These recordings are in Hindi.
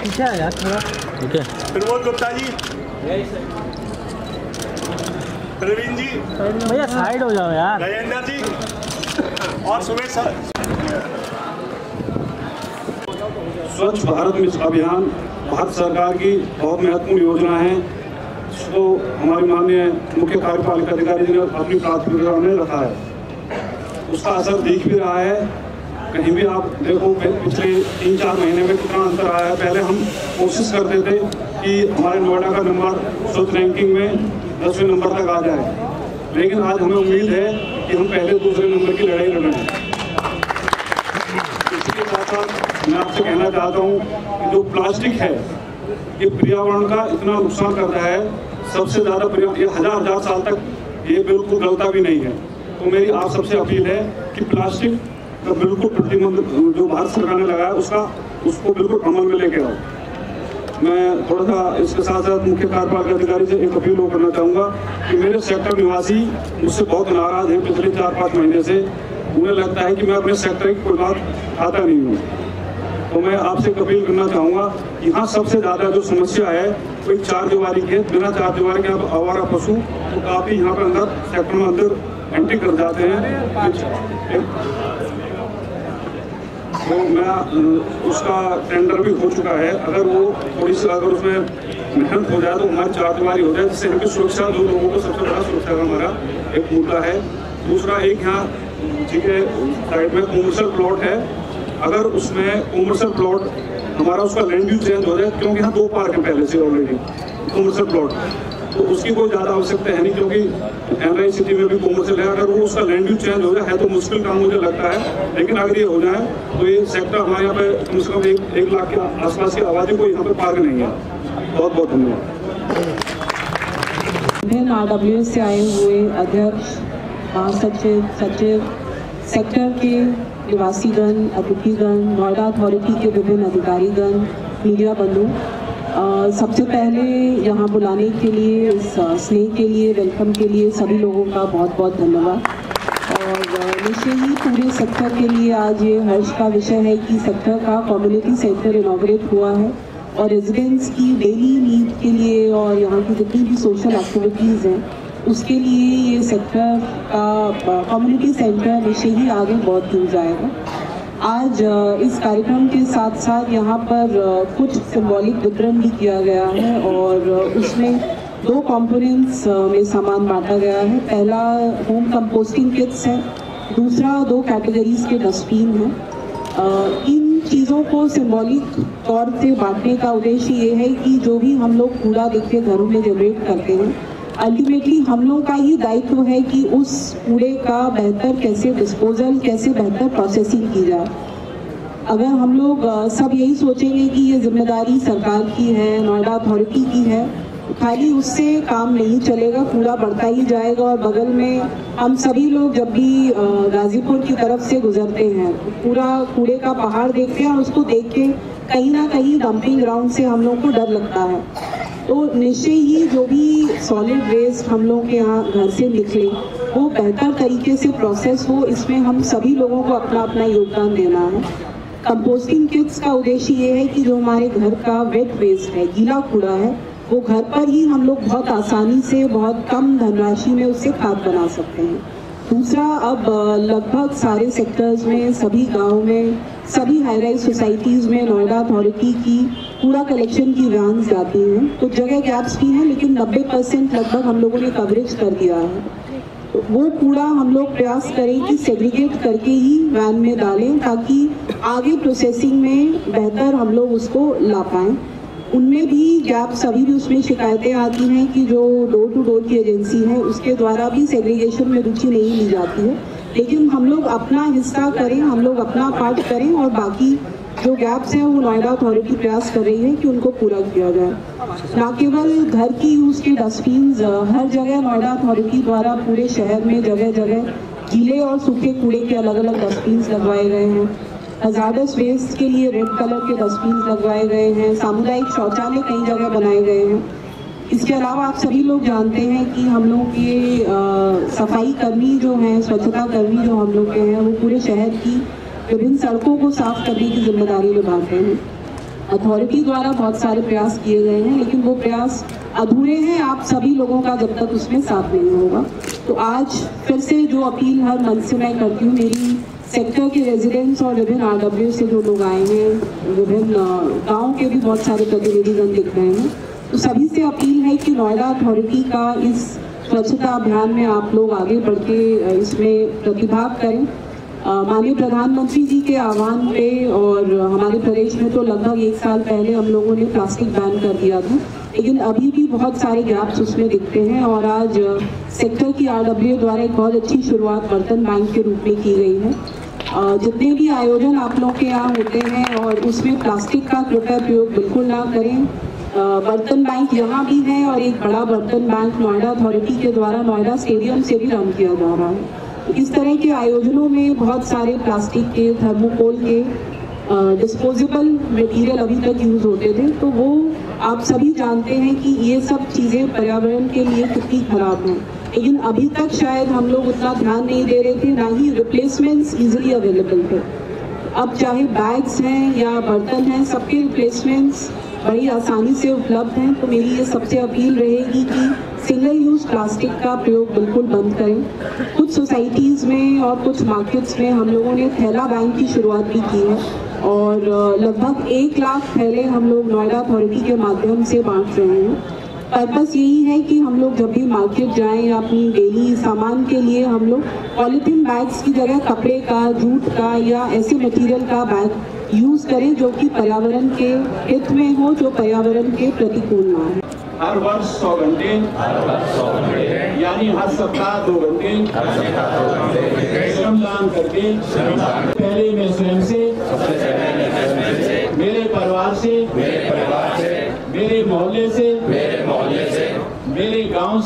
पीछे आ यार थोड़ा ओके प्रमोद गुप्ता जी। प्रवीण जी। भैया साइड हो जाओ यार। राजेंद्र जी। और सुमेश सर। स्वच्छ भारत मिशन अभियान भारत सरकार की बहुत महत्वपूर्ण योजना है। इसको हमारे माननीय मुख्य कार्यपालक अधिकारी जी ने अपनी प्राथमिकता में रखा है। उसका असर दिख भी रहा है। कहीं भी आप देखो पिछले तीन चार महीने में कितना अंतर आया है। पहले हम कोशिश करते थे कि हमारे नोएडा का नंबर स्वच्छ रैंकिंग में दसवें नंबर तक आ जाए। लेकिन आज हमें उम्मीद है कि हम पहले दूसरे नंबर की लड़ाई लड़ रहे हैं। इसी के साथ साथ मैं आपसे कहना चाहता हूँ कि जो प्लास्टिक है, ये पर्यावरण का इतना नुकसान करता है। सबसे ज़्यादा पर्यावरण ये हज़ार हज़ार साल तक ये बिल्कुल गलता भी नहीं है। तो मेरी आप सबसे अपील है कि प्लास्टिक का बिल्कुल प्रतिबंध, जो भारत सरकार ने लगाया, उसका, उसको बिल्कुल अमल में लेके आओ। मैं थोड़ा सा इसके साथ साथ मुख्य कार्यपालक अधिकारी से एक अपील करना चाहूँगा कि मेरे सेक्टर निवासी मुझसे बहुत नाराज़ हैं पिछले चार पाँच महीने से। उन्हें लगता है कि मैं अपने सेक्टर की कोई बात आता नहीं हूँ। तो मैं आपसे अपील करना चाहूँगा यहाँ सबसे ज़्यादा जो समस्या है एक चार दीवारी की है। बिना चार दीवारी के आप आवारा पशु तो काफ़ी यहाँ पर अंदर सेक्टर में अंदर एंट्री कर जाते हैं। तो मैं उसका टेंडर भी हो चुका है। अगर वो थोड़ी सी अगर उसमें मेहनत हो जाए तो हमारी चार दीवारी हो जाए, जिससे इनकी सुरक्षा, दो लोगों को सबसे बड़ा सुरक्षा का हमारा एक मुद्दा है। दूसरा, एक यहाँ, ठीक है, साइड में कॉमर्शियल प्लॉट है। अगर उसमें कॉमर्शियल प्लॉट हमारा उसका लैंड यूज़ चेंज हो जाए, क्योंकि यहाँ दो पार्क हैं पहले से ऑलरेडी कॉमर्शियल प्लॉट तो उसकी कोई ज़्यादा आवश्यकता है नहीं क्योंकि एन सिटी में भी कॉमर्शियल है अगर वो उसका लैंड यूज़ चेंज हो जाए है तो मुश्किल काम मुझे लगता है। लेकिन अगर ये हो जाए तो ये सेक्टर हमारे यहाँ पे कम से कम एक, एक लाख के आसपास की आबादी को यहाँ पे पार्क नहीं है बहुत बहुत धन्यवाद। विभिन्न आर से आए हुए अध्यक्ष महासचिव सचिव सेक्टर के निवासीगण अतिथिगण नोएडा अथॉरिटी के विभिन्न अधिकारीगण मीडिया बंधु सबसे पहले यहाँ बुलाने के लिए, इस स्नेह के लिए वेलकम के लिए सभी लोगों का बहुत बहुत धन्यवाद। और निश्चय ही पूरे सेक्टर के लिए आज ये हर्ष का विषय है कि सेक्टर का कम्युनिटी सेंटर इनोग्रेट हुआ है और रेजिडेंट्स की डेली नीड के लिए और यहाँ की जितनी भी सोशल एक्टिविटीज़ हैं, उसके लिए ये सेक्टर का कम्युनिटी सेंटर निश्चय ही आगे बहुत दूर जाएगा। आज इस कार्यक्रम के साथ साथ यहाँ पर कुछ सिंबॉलिक वितरण भी किया गया है और उसमें दो कंपोनेंट्स में सामान बांटा गया है। पहला होम कंपोस्टिंग किट्स है, दूसरा दो कैटेगरीज के डस्टबिन हैं। इन चीज़ों को सिंबॉलिक तौर से बांटने का उद्देश्य ये है कि जो भी हम लोग कूड़ा देख के घरों में जनरेट करते हैं अल्टीमेटली हम लोग का ही दायित्व है कि उस कूड़े का बेहतर कैसे डिस्पोजल कैसे बेहतर प्रोसेसिंग की जाए। अगर हम लोग सब यही सोचेंगे कि ये ज़िम्मेदारी सरकार की है, नोएडा अथॉरिटी की है, खाली उससे काम नहीं चलेगा, कूड़ा बढ़ता ही जाएगा और बगल में हम सभी लोग जब भी गाजीपुर की तरफ़ से गुजरते हैं, पूरा कूड़े का पहाड़ देखते हैं और उसको देख के कहीं ना कहीं डंपिंग ग्राउंड से हम लोग को डर लगता है। तो निश्चय ही जो भी सॉलिड वेस्ट हम लोग के यहाँ घर से निकले, वो बेहतर तरीके से प्रोसेस हो, इसमें हम सभी लोगों को अपना अपना योगदान देना है। कंपोस्टिंग किट्स का उद्देश्य ये है कि जो हमारे घर का वेट वेस्ट है, गीला कूड़ा है, वो घर पर ही हम लोग बहुत आसानी से, बहुत कम धनराशि में उससे खाद बना सकते हैं। दूसरा, अब लगभग सारे सेक्टर्स में, सभी गाँव में, सभी हाई राइज सोसाइटीज़ में नोएडा अथॉरिटी की कूड़ा कलेक्शन की वैन जाती हैं। तो जगह गैप्स भी हैं, लेकिन 90 परसेंट लगभग हम लोगों ने कवरेज कर दिया है। तो वो कूड़ा हम लोग प्रयास करें कि सेग्रीगेट करके ही वैन में डालें, ताकि आगे प्रोसेसिंग में बेहतर हम लोग उसको ला पाएँ। उनमें भी गैप्स अभी भी उसमें शिकायतें आती हैं कि जो डोर टू डोर की एजेंसी है, उसके द्वारा भी सेग्रीगेशन में रुचि नहीं ली जाती है। लेकिन हम लोग अपना हिस्सा करें, हम लोग अपना पार्ट करें और बाकी जो गैप्स हैं, वो नोएडा अथॉरिटी प्रयास कर रही है कि उनको पूरा किया जाए। ना केवल घर की यूज़ के डस्टबिन हर जगह नोएडा अथॉरिटी द्वारा पूरे शहर में जगह जगह गीले और सूखे कूड़े के अलग अलग डस्टबिन लगवाए गए हैं। हजारस वेस्ट के लिए रेड कलर के डस्टबिन लगवाए गए हैं। सामुदायिक शौचालय कई जगह बनाए गए हैं। इसके अलावा आप सभी लोग जानते हैं कि हम लोग के सफ़ाई कर्मी जो हैं, स्वच्छता कर्मी जो हम लोग के हैं, वो पूरे शहर की विभिन्न सड़कों को साफ़ करने की ज़िम्मेदारी निभाते हैं। अथॉरिटी द्वारा बहुत सारे प्रयास किए गए हैं, लेकिन वो प्रयास अधूरे हैं। आप सभी लोगों का जब तक उसमें साथ नहीं होगा। तो आज फिर से जो अपील हर मन से मैं करती हूँ, मेरी सेक्टर के रेजिडेंट्स और विभिन्न आर से जो लोग आए हैं, विभिन्न गाँव के भी बहुत सारे प्रतिनिधिगण दिख रहे हैं। तो सभी से अपील है कि नोएडा अथॉरिटी का इस स्वच्छता अभियान में आप लोग आगे बढ़ के इसमें प्रतिभाग करें। माननीय प्रधानमंत्री जी के आह्वान पे और हमारे प्रदेश में तो लगभग एक साल पहले हम लोगों ने प्लास्टिक बैन कर दिया था, लेकिन अभी भी बहुत सारे गैप्स उसमें दिखते हैं और आज सेक्टर की आरडब्ल्यू द्वारा एक बहुत अच्छी शुरुआत बर्तन बैंक के रूप में की गई है। जितने भी आयोजन आप लोग के यहाँ होते हैं और उसमें प्लास्टिक का कृपया प्रयोग बिल्कुल ना करें। बर्तन बैंक यहाँ भी है और एक बड़ा बर्तन बैंक नोएडा अथॉरिटी के द्वारा नोएडा स्टेडियम से भी रन किया जा रहा है। इस तरह के आयोजनों में बहुत सारे प्लास्टिक के, थर्मोकोल के डिस्पोजेबल मटेरियल अभी तक यूज़ होते थे। तो वो आप सभी जानते हैं कि ये सब चीज़ें पर्यावरण के लिए कितनी खराब हैं। लेकिन अभी तक शायद हम लोग उतना ध्यान नहीं दे रहे थे, ना ही रिप्लेसमेंट्स इजीली अवेलेबल थे। अब चाहे बैग्स हैं या बर्तन हैं, सबके रिप्लेसमेंट्स बड़ी आसानी से उपलब्ध हैं। तो मेरी ये सबसे अपील रहेगी कि सिंगल यूज़ प्लास्टिक का प्रयोग बिल्कुल बंद करें। कुछ सोसाइटीज़ में और कुछ मार्केट्स में हम लोगों ने थैला बैंक की शुरुआत भी की है और लगभग एक लाख थैले हम लोग नोएडा अथॉरिटी के माध्यम से बांट रहे हैं। पर्पस यही है कि हम लोग जब भी मार्केट जाएँ या अपनी डेली सामान के लिए हम लोग पॉलीथीन बैग्स की जगह कपड़े का जूट का या ऐसे मटेरियल का बैग यूज़ करें जो कि पर्यावरण के हित में हो जो पर्यावरण के प्रतिकूल ना हो। हर वर्ष सौ घंटे। यानी हर सप्ताह दो घंटे। श्रमदान करके। पहले मैं स्वयं से। मेरे परिवार से।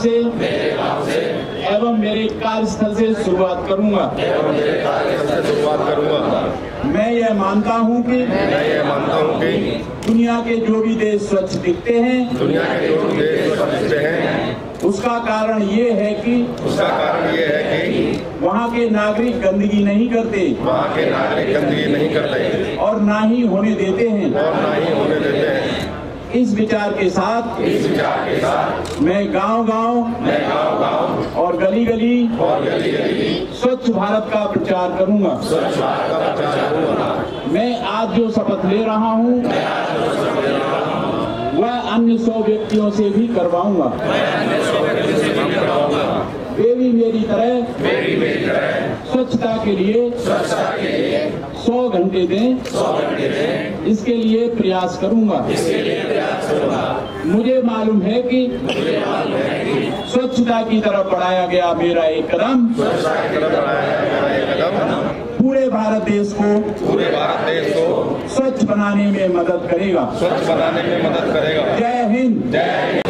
मेरे गाँव से एवं मेरे कार्यस्थल से शुरुआत करूँगा। शुरुआत करूँगा मैं यह मानता हूँ कि मैं ये मानता हूँ कि दुनिया के जो भी देश स्वच्छ दिखते हैं दुनिया के जो भी देश स्वच्छ दिखते हैं उसका कारण ये है कि उसका कारण ये है कि वहाँ के नागरिक गंदगी नहीं करते वहाँ के नागरिक गंदगी नहीं करते। और ना ही होने देते हैं। और ना ही होने देते हैं। इस विचार के साथ इस विचार के साथ मैं गाँव गाँव मैं गाँव गाँव और गली गली और गली गली स्वच्छ भारत का प्रचार करूँगा। स्वच्छ भारत का प्रचार करूँगा। मैं आज जो शपथ ले रहा हूँ वह अन्य सौ व्यक्तियों से भी करवाऊँगा। वे भी मेरी तरह मेरी मेरी तरह स्वच्छता के लिए स्वच्छता के लिए सौ घंटे दें। सौ घंटे दें। इसके लिए प्रयास करूँगा। मुझे मालूम है कि स्वच्छता की तरफ़ बढ़ाया गया मेरा एक कदम। पूरे भारत देश को पूरे भारत देश को स्वच्छ बनाने में मदद करेगा। स्वच्छ बनाने में मदद करेगा। जय हिंद। जय हिंद।